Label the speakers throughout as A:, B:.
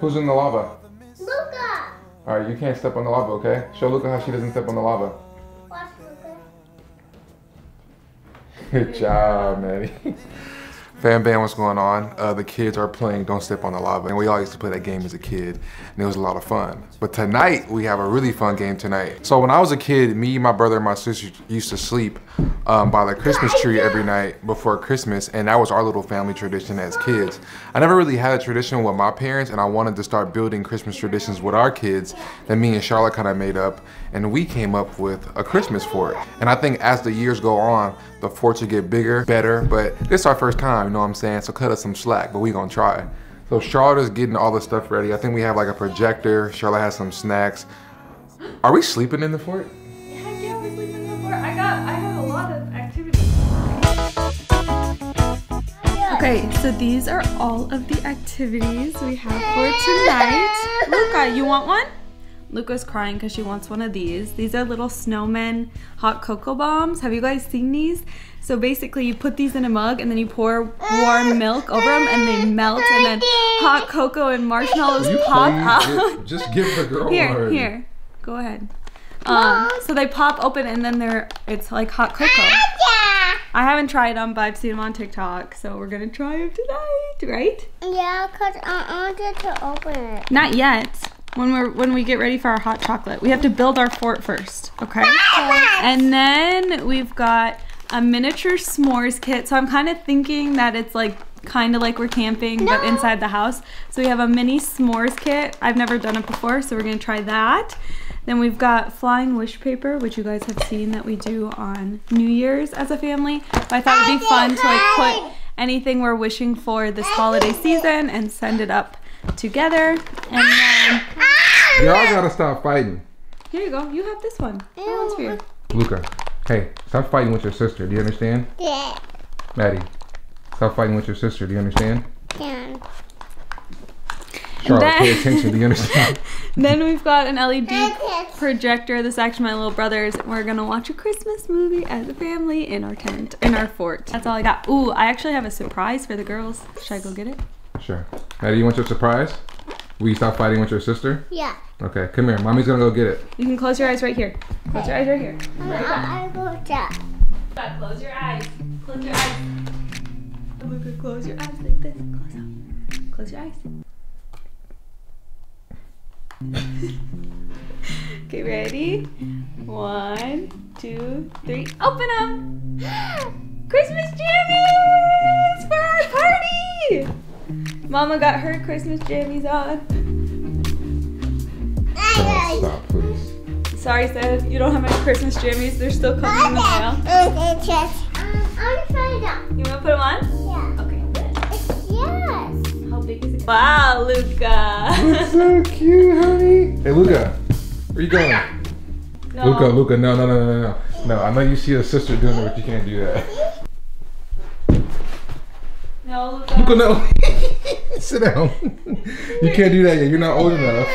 A: Who's in the lava?
B: Luca.
A: All right, you can't step on the lava, okay? Show Luca how she doesn't step on the lava.
B: Watch Luca.
A: Good job, Maddie. Fam bam, what's going on? Uh, the kids are playing Don't Step on the Lava, and we all used to play that game as a kid, and it was a lot of fun. But tonight, we have a really fun game tonight. So when I was a kid, me, my brother, and my sister used to sleep um, by the Christmas tree every night before Christmas, and that was our little family tradition as kids. I never really had a tradition with my parents, and I wanted to start building Christmas traditions with our kids that me and Charlotte kind of made up, and we came up with a Christmas fort. And I think as the years go on, the forts will get bigger, better, but this is our first time, you know what I'm saying? So cut us some slack, but we gonna try. So Charlotte is getting all the stuff ready. I think we have like a projector. Charlotte has some snacks. Are we sleeping in the fort?
C: Heck yeah, we're sleeping in the fort. I got, I have a lot of activities. Okay, so these are all of the activities we have for tonight. Luca, you want one? Luca's crying because she wants one of these. These are little snowmen hot cocoa bombs. Have you guys seen these? So basically you put these in a mug and then you pour warm milk over them and they melt and then hot cocoa and marshmallows
A: You
C: pop
A: please
C: out.
A: just give the girl
C: Here,
A: one.
C: here. Go ahead. Um, so they pop open and then they're it's like hot cocoa. I haven't tried them, but I've seen them on TikTok, so we're gonna try them tonight, right?
B: Yeah, cause I wanted to open it.
C: Not yet. When we're when we get ready for our hot chocolate, we have to build our fort first, okay? And then we've got a miniature s'mores kit. So I'm kind of thinking that it's like kind of like we're camping, but inside the house. So we have a mini s'mores kit. I've never done it before, so we're gonna try that. Then we've got flying wish paper, which you guys have seen that we do on New Year's as a family. But I thought it'd be fun to like put anything we're wishing for this holiday season and send it up together. And then
A: Y'all gotta stop fighting.
C: here you go. You have this one. That one's for you.
A: Luca, hey, stop fighting with your sister. Do you understand?
B: Yeah.
A: Maddie, stop fighting with your sister. Do you understand?
B: Yeah.
A: Charlotte, pay
C: Then-
A: attention. Do you understand?
C: Then we've got an LED projector. This is actually my little brother's. We're gonna watch a Christmas movie as a family in our tent, in our fort. That's all I got. Ooh, I actually have a surprise for the girls. Should I go get it?
A: Sure. Maddie, you want your surprise? Will you stop fighting with your sister?
B: Yeah.
A: Okay, come here. Mommy's gonna go get it.
C: You can close your eyes right here. Close your eyes right here.
B: I, I go down.
C: Close your eyes. Close your eyes. Oh Luca, close your eyes like this. Close up. Close your eyes. okay, ready? One, two, three. Open them! Christmas jammies for our party! Mama got her Christmas jammies on.
A: Charlotte, stop, please.
C: Sorry, Seth, you don't have my Christmas jammies. They're still coming in the mail.
B: It's just. Um, I'm trying it out.
C: You wanna put them on?
B: Yeah.
C: Okay.
B: Yes.
C: How big is it? Wow, Luca.
A: so cute, honey. Hey, Luca, where you going?
C: no.
A: Luca, Luca, no, no, no, no, no. No, I know you see a sister doing it, but you can't do that.
C: No, Luca.
A: Luca, no. Sit down. you can't do that yet. You're not old enough.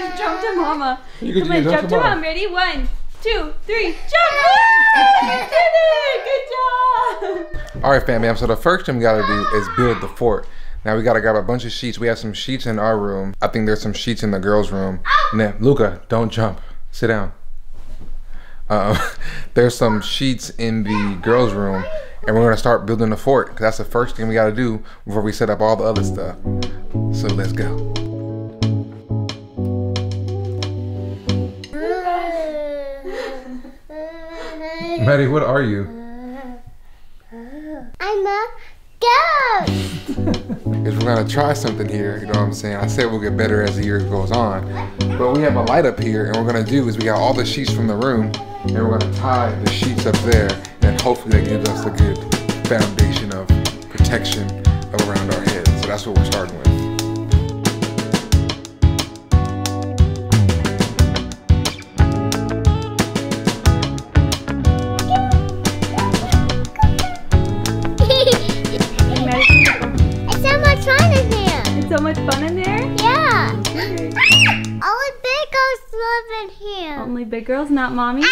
C: You jump to mama.
A: You can
C: Come on,
A: you
C: jump to
A: mom.
C: mom. Ready? One, two, three, jump! You did it! Good job!
A: All right, fam, bam. So the first thing we gotta do is build the fort. Now we gotta grab a bunch of sheets. We have some sheets in our room. I think there's some sheets in the girls' room. And then, Luca, don't jump. Sit down. Uh, there's some sheets in the girls' room, and we're gonna start building the fort. Cause that's the first thing we gotta do before we set up all the other stuff. So let's go. Maddie, what are you?
B: I'm a ghost.
A: is we're gonna try something here. You know what I'm saying? I said we'll get better as the year goes on, but we have a light up here, and what we're gonna do is we got all the sheets from the room, and we're gonna tie the sheets up there, and hopefully that gives us a good foundation of protection around our heads. So that's what we're starting with.
B: It's so much fun in here.
C: It's so much fun in there.
B: Yeah. Only big ghosts live in here.
C: Only big girls, not mommy.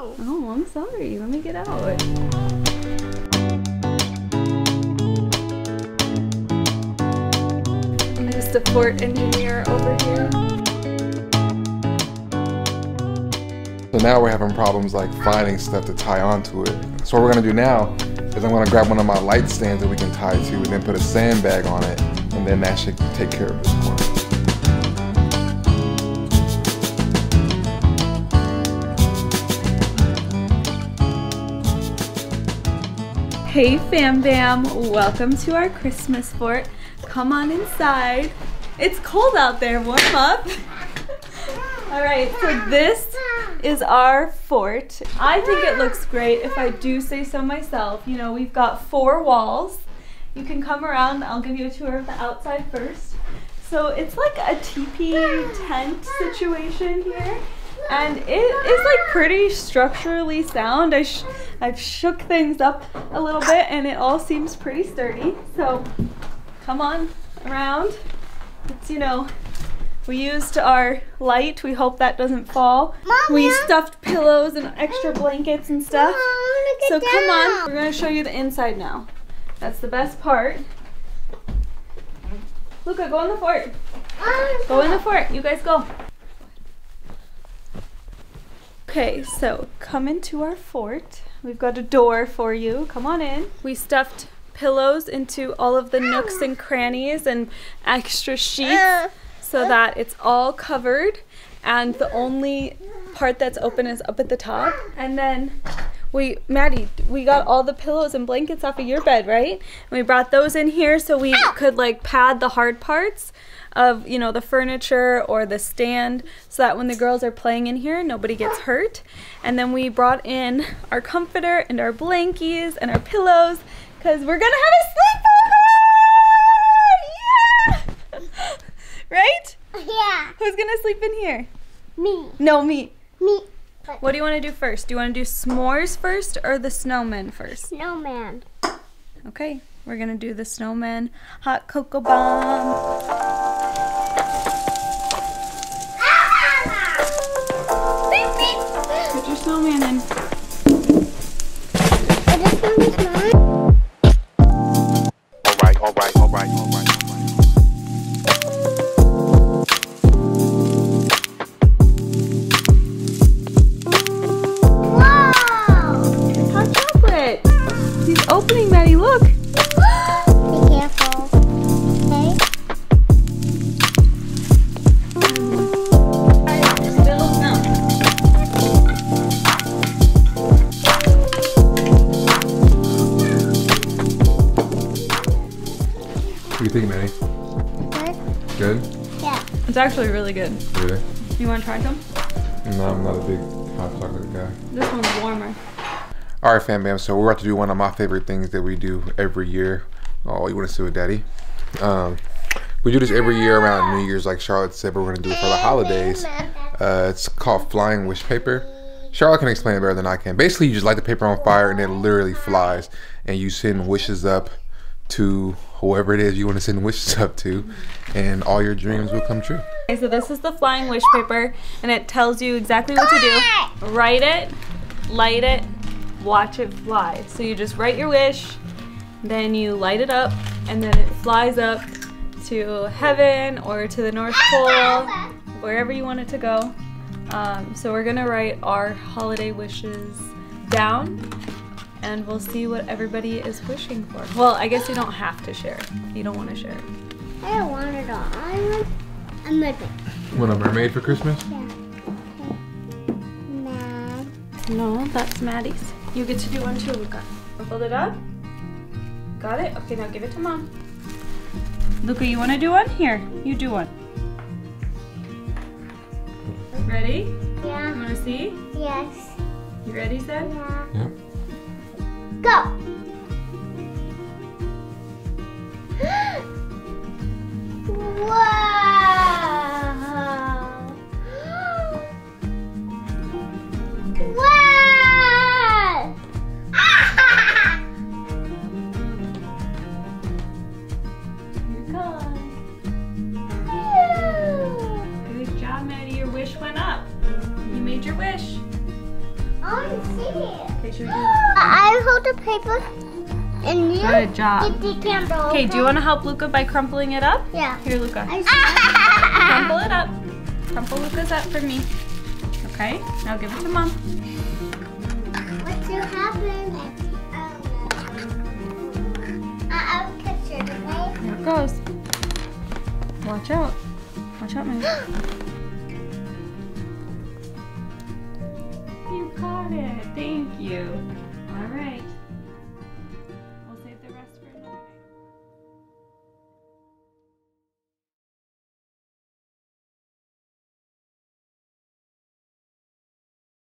B: No.
C: Oh, I'm sorry. Let me get out. just a fort engineer over here.
A: So now we're having problems like finding stuff to tie onto it. So what we're gonna do now is I'm gonna grab one of my light stands that we can tie to and then put a sandbag on it and then that should take care of this corner.
C: Hey Fam Bam, welcome to our Christmas fort. Come on inside. It's cold out there, warm up. All right, so this is our fort. I think it looks great if I do say so myself. You know, we've got four walls. You can come around, I'll give you a tour of the outside first. So it's like a teepee tent situation here. And it is like pretty structurally sound. I sh I've shook things up a little bit and it all seems pretty sturdy. So come on around. It's, you know, we used our light. We hope that doesn't fall.
B: Mom,
C: we
B: yeah.
C: stuffed pillows and extra blankets and stuff.
B: I
C: So come on, we're gonna show you the inside now. That's the best part. Luca, go in the fort. Go in the fort. You guys go. Okay, so come into our fort. We've got a door for you. Come on in. We stuffed pillows into all of the nooks and crannies and extra sheets so that it's all covered and the only part that's open is up at the top. And then we, Maddie, we got all the pillows and blankets off of your bed, right? And we brought those in here so we could like pad the hard parts of, you know, the furniture or the stand so that when the girls are playing in here, nobody gets hurt. And then we brought in our comforter and our blankies and our pillows because we're gonna have a sleepover! Yeah! right?
B: Yeah,
C: Who's gonna sleep in here?
B: me,
C: No, me.
B: me,
C: What do you want to do first? Do you want to do s'mores first or the snowman first?
B: snowman.
C: Okay, we're gonna do the snowman hot cocoa bomb.
A: Do you think, Manny?
B: Good?
A: Good?
B: Yeah.
C: It's actually really good.
A: Really?
C: You want to try some?
A: No, I'm not a big hot chocolate guy.
C: This one's warmer.
A: All right, fam bam. So we're about to do one of my favorite things that we do every year. Oh, you want to sit with Daddy? Um, we do this every year around New Year's, like Charlotte said. But we're gonna do it for the holidays. Uh, it's called flying wish paper. Charlotte can explain it better than I can. Basically, you just light the paper on fire and it literally flies, and you send wishes up to whoever it is you want to send wishes up to, and all your dreams will come true.
C: Okay, so this is the flying wish paper, and it tells you exactly what to do. Write it, light it, watch it fly. So you just write your wish, then you light it up, and then it flies up to heaven or to the North Pole, wherever you want it to go. Um, so we're gonna write our holiday wishes down, and we'll see what everybody is wishing for. Well, I guess you don't have to share. You don't want to share.
B: I don't want it all. I want a mermaid.
A: Want a mermaid for Christmas?
B: Yeah. Mad.
C: No, that's Maddie's. You get to do one too, Luca. Hold it up. Got it? Okay, now give it to mom. Luca, you want to do one? Here, you do one. Ready? You
B: Yeah.
C: want to see?
B: Yes.
C: You ready, Ced?
B: Yeah.
A: Yep.
B: Go.
C: Job.
B: get the camera.
C: Okay, do you want to help Luca by crumpling it up?
B: Yeah.
C: Here, Luca.
B: I
C: Crumple it up. Crumple Luca's up for me. Okay, now give it to mom.
B: What will happen? I I'll catch it, okay?
C: Here it goes. Watch out. Watch out, man. You caught it. Thank you. All right.